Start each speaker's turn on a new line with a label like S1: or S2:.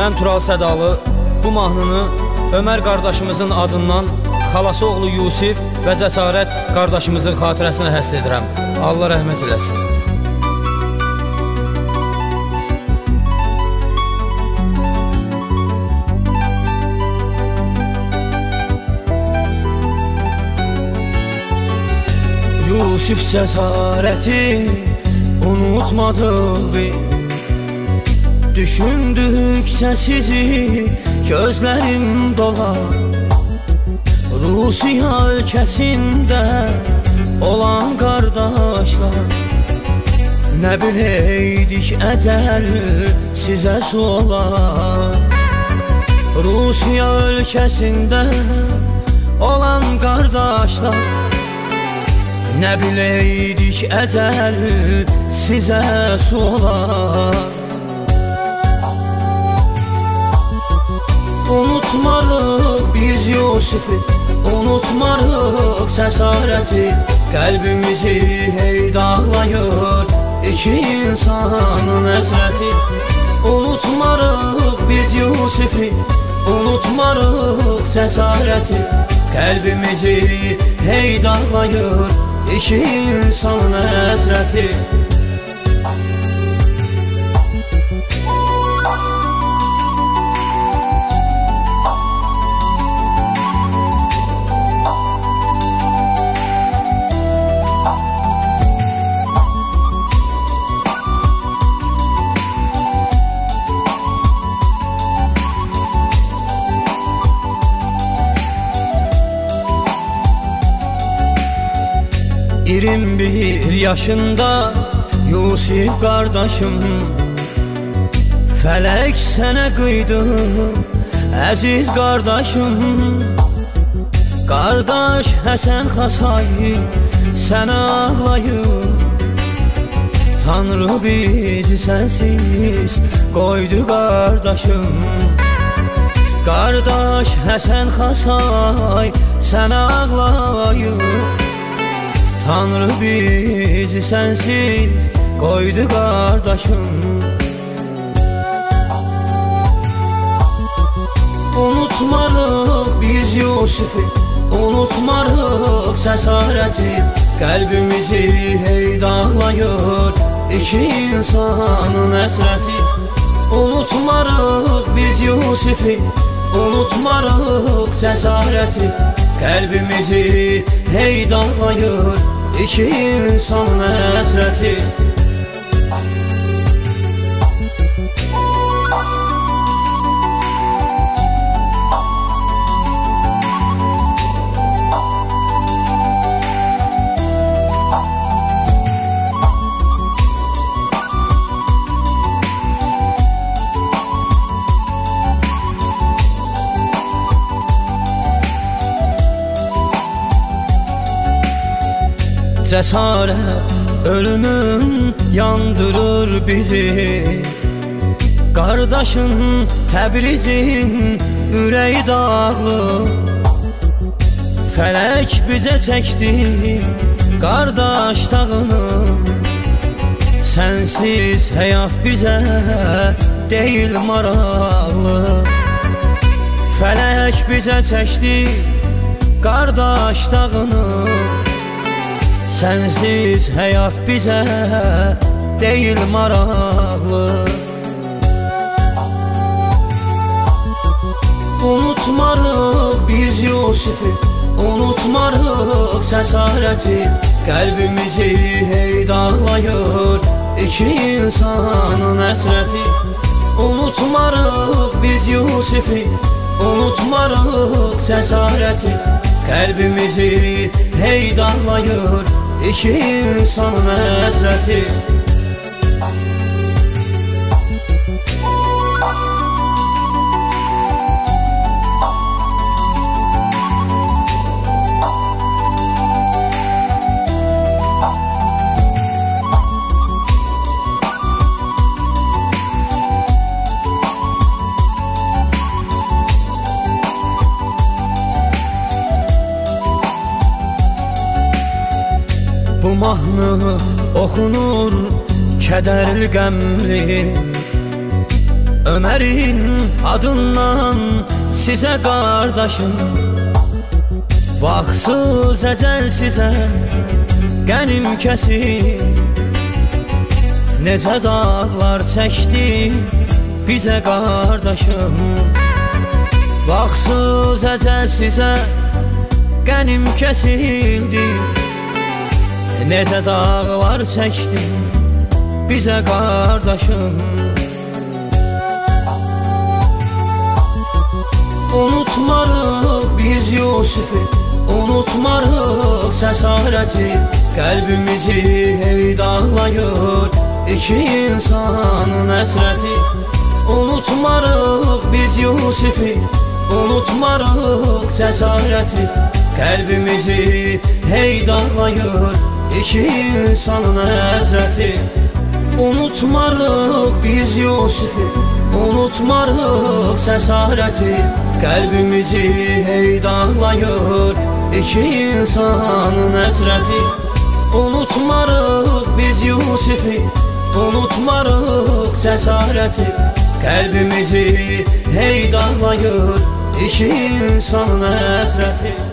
S1: Mən Tural Sədalı bu mahnını Ömər qardaşımızın adından xalası oğlu Yusif və Cəsarət qardaşımızın xatirəsinə həsr edirəm. Allah rəhmət eləsin. Yusif cəsarəti unutmadıq biz Düşündükcə sizi gözlərim dolar Rusiya ölkəsində olan qardaşlar Nə biləydik əcəl sizə solar Rusiya ölkəsində olan qardaşlar Nə biləydik əcəl sizə solar Unutmarıq biz Yusifi Unutmarıq cəsarəti Qəlbimizi hey dağlayır İki insanın əsrəti Unutmarıq biz Yusifi Unutmarıq cəsarəti Qəlbimizi hey dağlayır İki insanın əsrəti İrim bir yaşında Yusif qardaşım Fələk sənə qıydı Əziz qardaşım Qardaş Həsən Xasay Sənə ağlayır Tanrı bizi sənsiz Qoydu qardaşım Qardaş Həsən Xasay Sənə ağlayır Tanrı bizi sensiz koydu kardeşim. Unutmarıq biz Yusifi Unutmarıq cəsarəti Qəlbimizi hey dağlayır İki insanın əsrəti Unutmarıq biz Yusifi Unutmarıq cəsarəti Qəlbimizi hey dağlayır İki insanın əsrəti Cəsarət ölümün yandırır bizi. Qardaşın Təbrizin ürəyi dağlı. Fələk bizə çəkdi qardaş dağını. Sənsiz həyat bizə deyil maraqlı Fələk bizə çəkdi qardaş dağını Sənsiz həyat bizə deyil maraqlı. Unutmarıq biz Yusifi Unutmarıq cəsarəti. Qəlbimizi hey dağlayır İki insanın əsrəti Unutmarıq biz Yusifi Unutmarıq cəsarəti. Qəlbimizi hey dağlayır İki insanın əsrəti mahnı oxunur kədərli qəmli. Ömərin adından sizə qardaşım Vaxtsız əcəl sizə qənim kəsir Necə dağlar çəkdi bizə qardaşım Vaxtsız əcəl sizə qənim kəsildi Necə dağlar çəkdi bizə qardaşım? Unutmarıq biz Yusifi Unutmarıq cəsarəti. Qəlbimizi hey dağlayır İki insanın əsrəti Unutmarıq biz Yusifi Unutmarıq cəsarəti. Qəlbimizi hey dağlayır İki insanın əsrəti Unutmarıq biz Yusifi Unutmarıq cəsarəti Qəlbimizi hey dağlayır İki insanın əsrəti Unutmarıq biz Yusifi Unutmarıq cəsarəti Qəlbimizi hey dağlayır İki insanın əsrəti